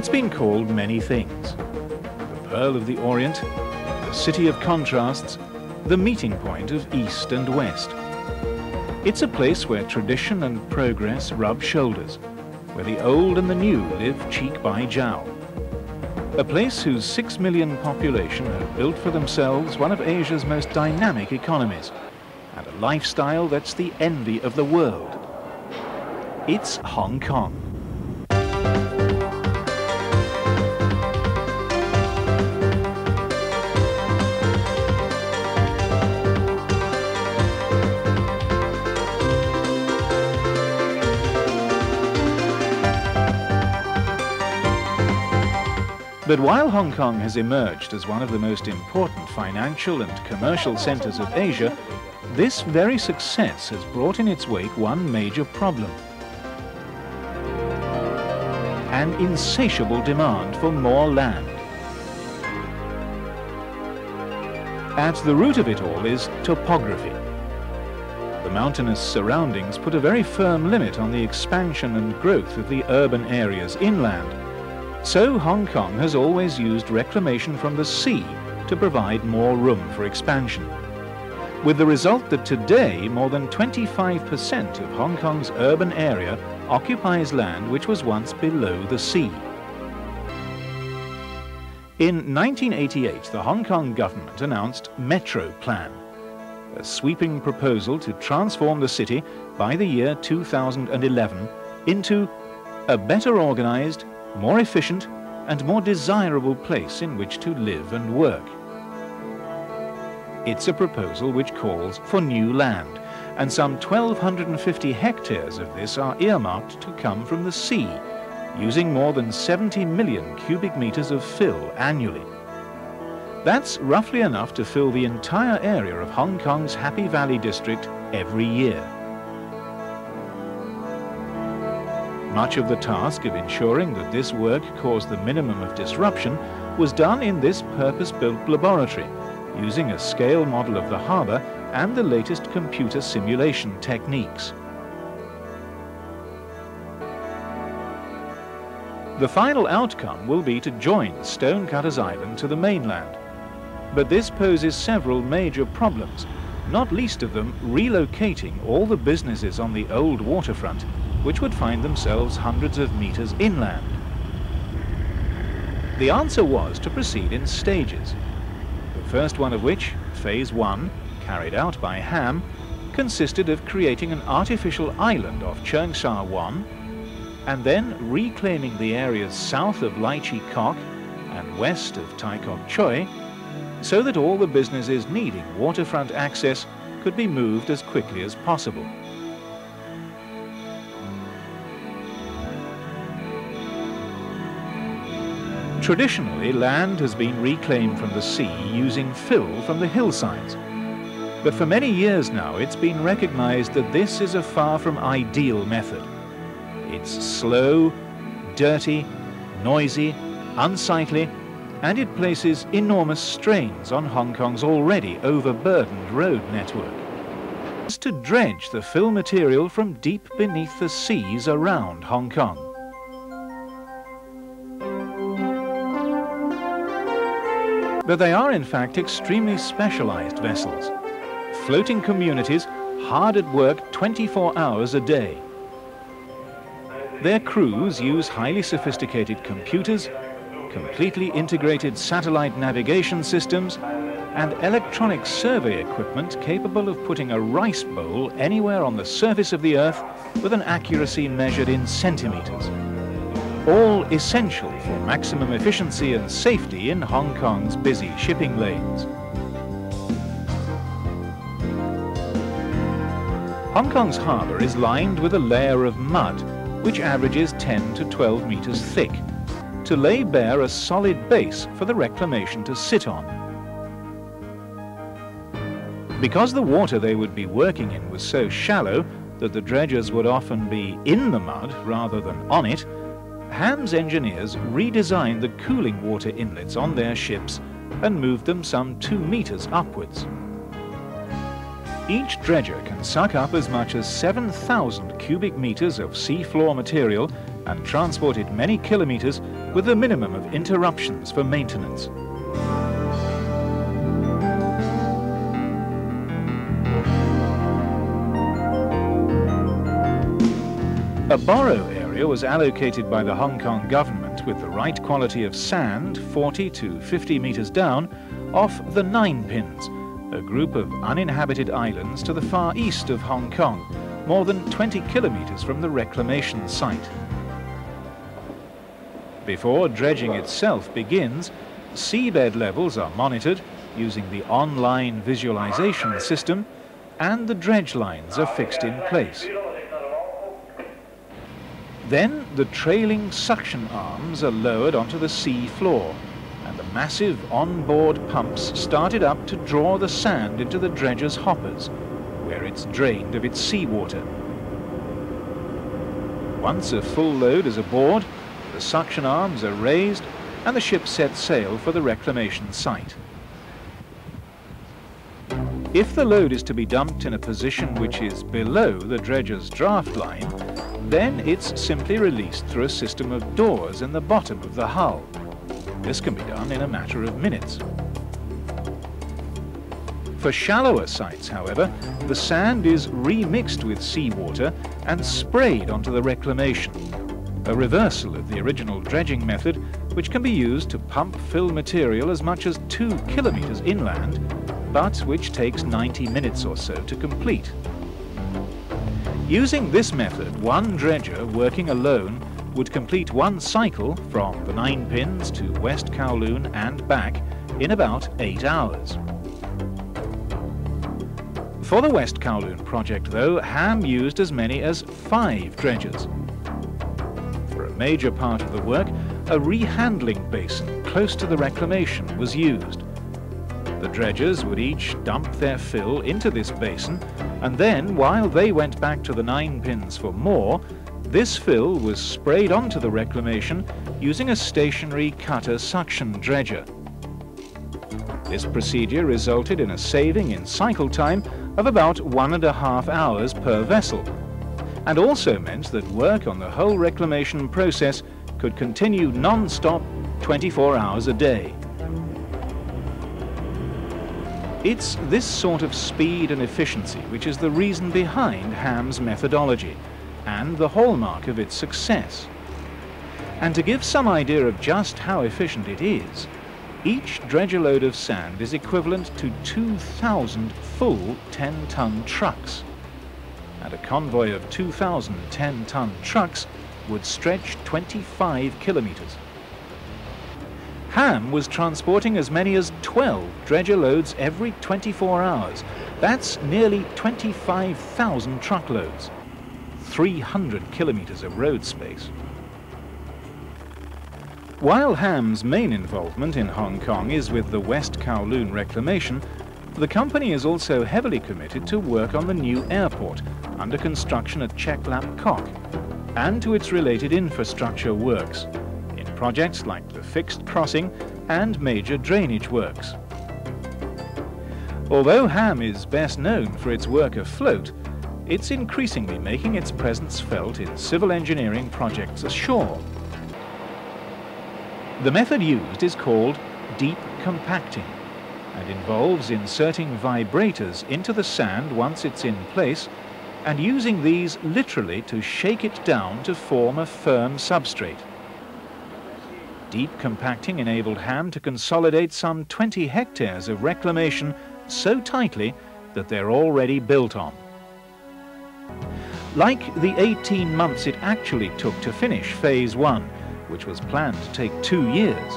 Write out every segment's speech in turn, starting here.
It's been called many things. The Pearl of the Orient, the City of Contrasts, the meeting point of East and West. It's a place where tradition and progress rub shoulders, where the old and the new live cheek by jowl. A place whose six million population have built for themselves one of Asia's most dynamic economies, and a lifestyle that's the envy of the world. It's Hong Kong. But while Hong Kong has emerged as one of the most important financial and commercial centres of Asia, this very success has brought in its wake one major problem. An insatiable demand for more land. At the root of it all is topography. The mountainous surroundings put a very firm limit on the expansion and growth of the urban areas inland so Hong Kong has always used reclamation from the sea to provide more room for expansion. With the result that today more than 25% of Hong Kong's urban area occupies land which was once below the sea. In 1988, the Hong Kong government announced Metro Plan, a sweeping proposal to transform the city by the year 2011 into a better organized, more efficient and more desirable place in which to live and work. It's a proposal which calls for new land, and some 1,250 hectares of this are earmarked to come from the sea, using more than 70 million cubic meters of fill annually. That's roughly enough to fill the entire area of Hong Kong's Happy Valley district every year. Much of the task of ensuring that this work caused the minimum of disruption was done in this purpose-built laboratory, using a scale model of the harbour and the latest computer simulation techniques. The final outcome will be to join Stonecutters Island to the mainland. But this poses several major problems, not least of them relocating all the businesses on the old waterfront which would find themselves hundreds of meters inland. The answer was to proceed in stages, the first one of which, Phase 1, carried out by Ham, consisted of creating an artificial island off Cheung Sha Wan, and then reclaiming the areas south of Lai Chi Kok and west of Tai Kok Tsui, so that all the businesses needing waterfront access could be moved as quickly as possible. Traditionally, land has been reclaimed from the sea using fill from the hillsides. But for many years now, it's been recognized that this is a far from ideal method. It's slow, dirty, noisy, unsightly, and it places enormous strains on Hong Kong's already overburdened road network. It's to dredge the fill material from deep beneath the seas around Hong Kong. But they are in fact extremely specialized vessels. Floating communities hard at work 24 hours a day. Their crews use highly sophisticated computers, completely integrated satellite navigation systems, and electronic survey equipment capable of putting a rice bowl anywhere on the surface of the Earth with an accuracy measured in centimeters all essential for maximum efficiency and safety in Hong Kong's busy shipping lanes. Hong Kong's harbour is lined with a layer of mud, which averages 10 to 12 metres thick, to lay bare a solid base for the reclamation to sit on. Because the water they would be working in was so shallow that the dredgers would often be in the mud rather than on it, Ham's engineers redesigned the cooling water inlets on their ships and moved them some two meters upwards. Each dredger can suck up as much as 7,000 cubic meters of seafloor material and transport it many kilometers with a minimum of interruptions for maintenance. A borrow area was allocated by the Hong Kong government with the right quality of sand 40 to 50 metres down off the Nine Pins, a group of uninhabited islands to the far east of Hong Kong, more than 20 kilometres from the reclamation site. Before dredging itself begins, seabed levels are monitored using the online visualization system and the dredge lines are fixed in place. Then the trailing suction arms are lowered onto the sea floor and the massive on-board pumps started up to draw the sand into the dredger's hoppers where it's drained of its seawater. Once a full load is aboard, the suction arms are raised and the ship sets sail for the reclamation site. If the load is to be dumped in a position which is below the dredger's draft line, then it's simply released through a system of doors in the bottom of the hull. This can be done in a matter of minutes. For shallower sites, however, the sand is remixed with seawater and sprayed onto the reclamation, a reversal of the original dredging method which can be used to pump fill material as much as two kilometres inland but which takes 90 minutes or so to complete. Using this method, one dredger working alone would complete one cycle from the Nine Pins to West Kowloon and back in about eight hours. For the West Kowloon project, though, Ham used as many as five dredgers. For a major part of the work, a rehandling basin close to the reclamation was used. The dredgers would each dump their fill into this basin, and then, while they went back to the Nine Pins for more, this fill was sprayed onto the reclamation using a stationary cutter suction dredger. This procedure resulted in a saving in cycle time of about one and a half hours per vessel, and also meant that work on the whole reclamation process could continue non-stop 24 hours a day. It's this sort of speed and efficiency which is the reason behind Ham's methodology and the hallmark of its success. And to give some idea of just how efficient it is, each dredger load of sand is equivalent to 2,000 full 10-ton trucks. And a convoy of 2,000 10-ton trucks would stretch 25 kilometers. Ham was transporting as many as 12 dredger loads every 24 hours. That's nearly 25,000 truckloads. 300 kilometers of road space. While Ham's main involvement in Hong Kong is with the West Kowloon reclamation, the company is also heavily committed to work on the new airport under construction at Chek Lap Kok and to its related infrastructure works projects like the fixed crossing and major drainage works. Although Ham is best known for its work afloat, it's increasingly making its presence felt in civil engineering projects ashore. The method used is called deep compacting and involves inserting vibrators into the sand once it's in place and using these literally to shake it down to form a firm substrate. Deep compacting enabled Ham to consolidate some 20 hectares of reclamation so tightly that they're already built on. Like the 18 months it actually took to finish Phase 1, which was planned to take two years.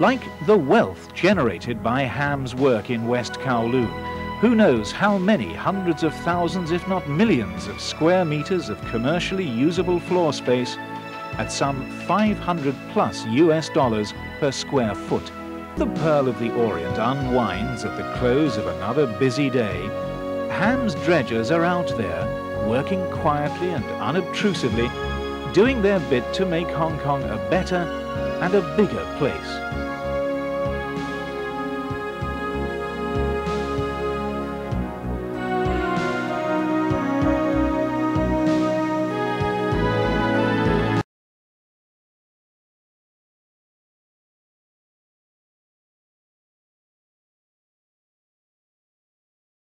Like the wealth generated by Ham's work in West Kowloon, who knows how many hundreds of thousands, if not millions, of square meters of commercially usable floor space at some 500 plus US dollars per square foot. The Pearl of the Orient unwinds at the close of another busy day. Ham's dredgers are out there, working quietly and unobtrusively, doing their bit to make Hong Kong a better and a bigger place.